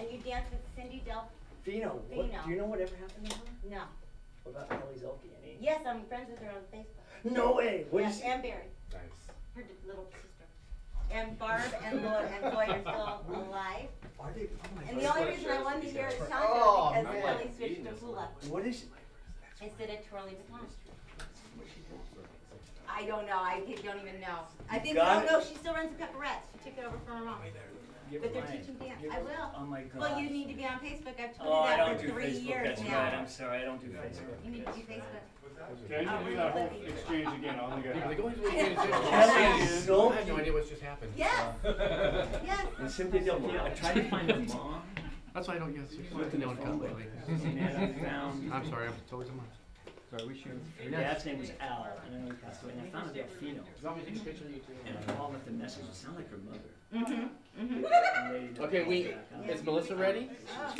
And you danced with Cindy Del, Fino, what, Fino. do you know whatever happened to her? no. What about Ellie Zelke? Any? Yes, I'm friends with her on Facebook. No way. What Yes, is? and Barry, Nice. her d- little sister. And Barb and Lloyd, and Lloyd are still alive. Are they? Oh my And the only reason I won the year at Oh, Challenger because man. Ellie switched to hula What is? instead of twirly baton. I don't know, I did- don't even know. I think, got oh it. no, she still runs the Pepperettes, she took it over from her mom. Give But they're mine. teaching dance. Give I will. Oh my god. Well, you need to be on Facebook, I've told Oh, I you don't that do for three Facebook, years that's right, now. I'm sorry, I don't do Facebook. You need to do Facebook. Okay, I do that whole exchange again, I don't think I Are they have. going to the United States? Ellie I have no idea what's just happened. Yes, uh, yes. And Cynthia Del Pino. I tried to find the mom, That's why I don't get to know what come lately. and I found, I'm sorry, I'm totally someone. sorry, we should, her dad's name was Al, and then he passed away, and I found a Delfino. Want me to take a picture of you too? And I called with the message, it sounded like her mother. Mm-hmm, mm-hmm. The lady that Okay, we, is Melissa ready?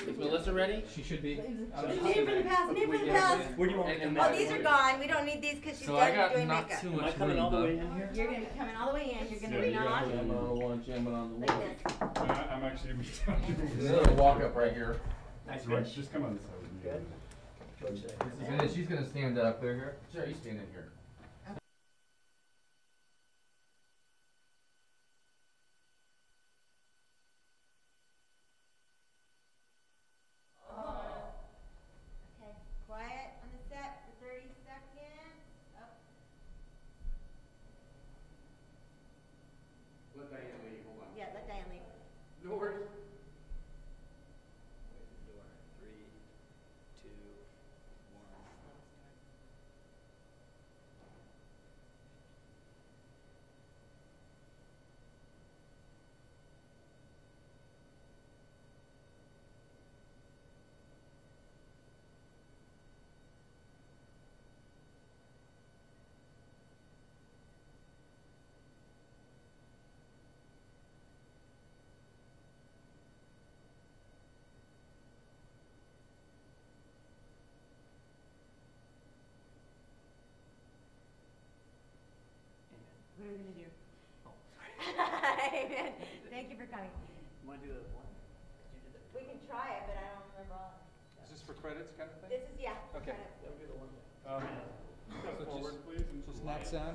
Is Melissa ready? She should be. Name for the past, name for the past. Where do you want me to come Oh, these are gone, we don't need these because she's So I done got doing not makeup. too Am I much coming room all the way in here? You're gonna be coming all the way in, you're gonna Yeah, be you got not it. Jamming on the one, jamming on the like one. this. I- I'm actually gonna be down There's here. another walk up right here. Nice Right, bitch. Just come on this side. Good. What'd you say? And then she's gonna stand up there. Sure, you stand in here. Okay, quiet on the set for thirty seconds. Up. Let Diane leave, hold on. Yeah, let Diane leave. No worries. Door, three, two, one. What are we gonna do? Amen. Thank you for coming. You wanna do the one? We can try it, but I don't remember all. Is this for credits kind of thing? This is, yeah. Okay. try. That would be the one. Um, step forward, please, and just. Not sound?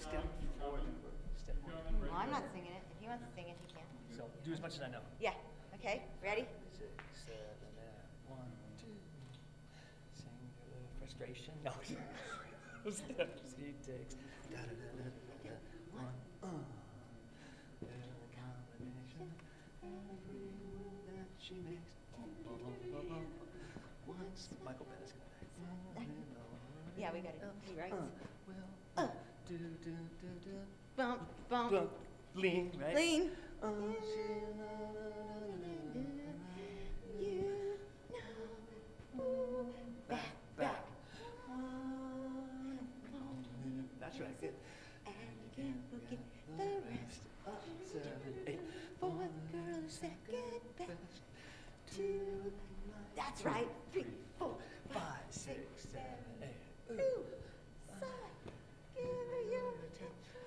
Step forward. Step forward. Well, I'm not singing it. If he wants to sing it, he can. So, do as much as I know. Yeah, okay, ready? Six, seven, eight, one, two. Sing your frustration. No. Steps he takes. Da, da, da, da, da, da. One, uh. Every move that she makes. Yeah, we got it. He writes. Well, do, do, do, do. Bump, bump, Bump, lean, right? lean. Uh, she- na, na, na. You know. back, back. That's right, good. And you can look at the rest. Up, seven. For the girl is second best to. That's right. Three, four, Five, six, seven, eight. two, side. Give her your attention.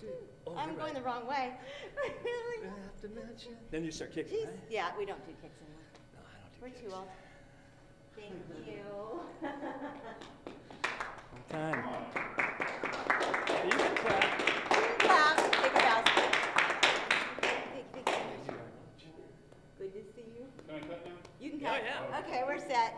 Two. Oh, I'm going right. the wrong way. Have to mention. Then you start kicking, Jeez. right? Yeah, we don't do kicks anymore. No, I don't do We're kicks. too old. Thank you. Long time. You can clap. Clap, take a bow. Take, take, take. Good to see you. Can I cut now? You can Oh, cut. Yeah. Okay, we're set.